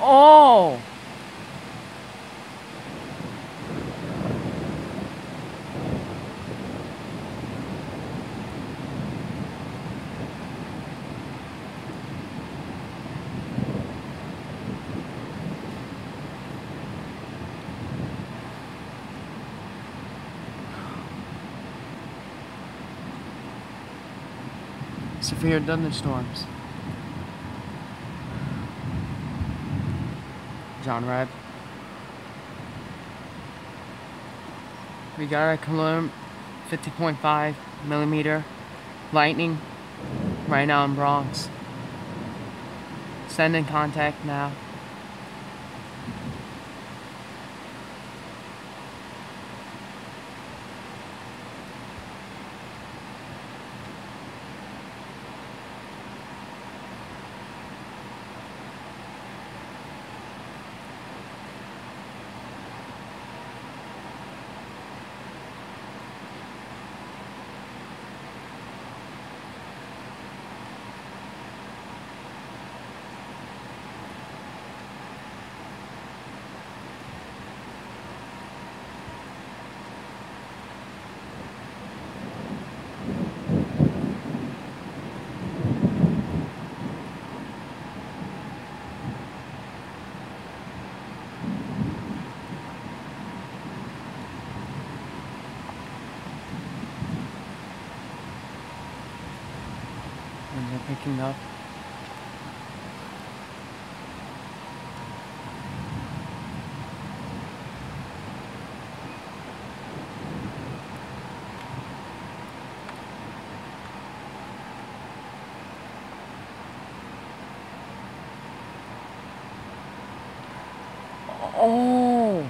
Oh! Severe thunderstorms. Reb. We got a Cologne 50.5 millimeter lightning right now in Bronx. Send in contact now. Oh!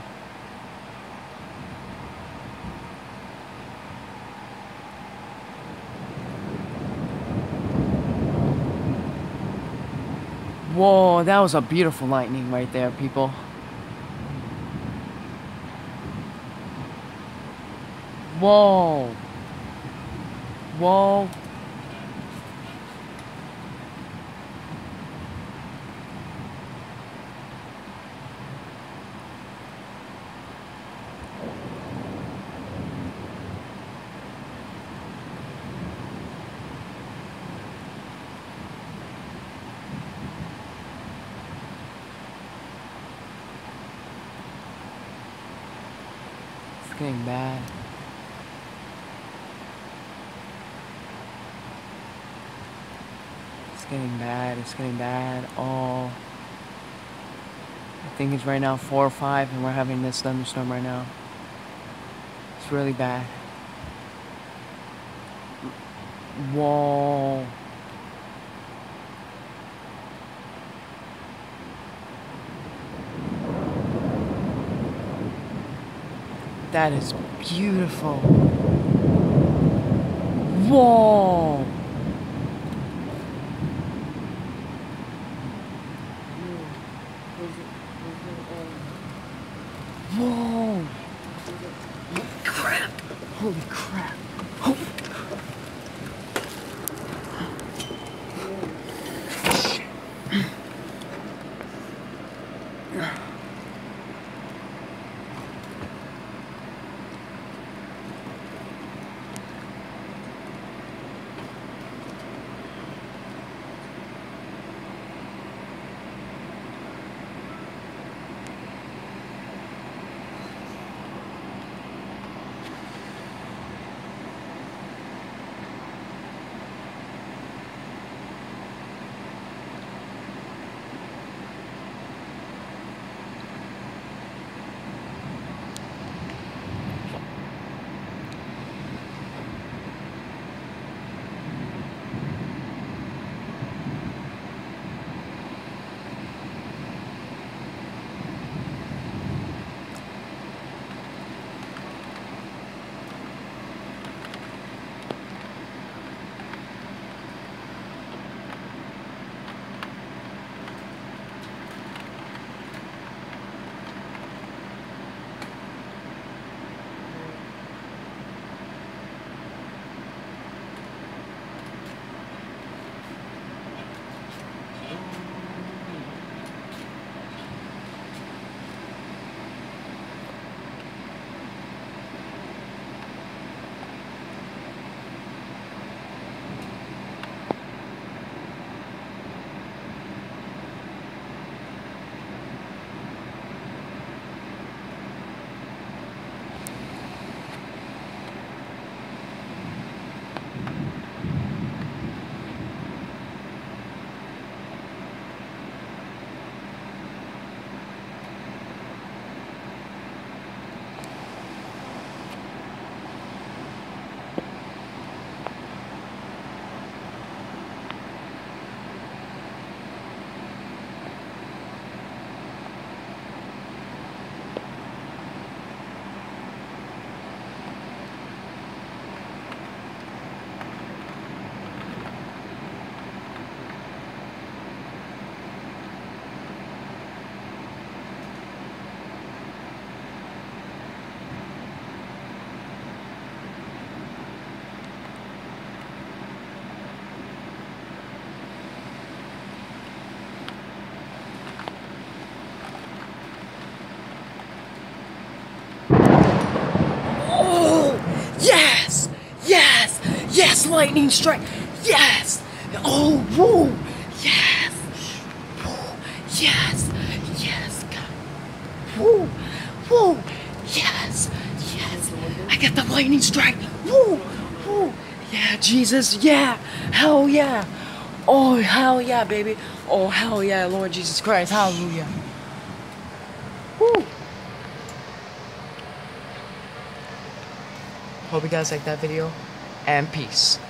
Whoa, that was a beautiful lightning right there, people. Whoa. Whoa. Getting bad. It's getting bad. It's getting bad. Oh. I think it's right now four or five, and we're having this thunderstorm right now. It's really bad. Whoa. That is beautiful. Whoa. Whoa. Holy crap. Holy crap. Lightning strike. Yes. Oh, woo. Yes. Woo. Yes. Yes. Woo. Woo. Yes. Yes. I got the lightning strike. Woo. Woo. Yeah, Jesus. Yeah. Hell yeah. Oh, hell yeah, baby. Oh, hell yeah, Lord Jesus Christ. Hallelujah. Woo. Hope you guys like that video. And peace.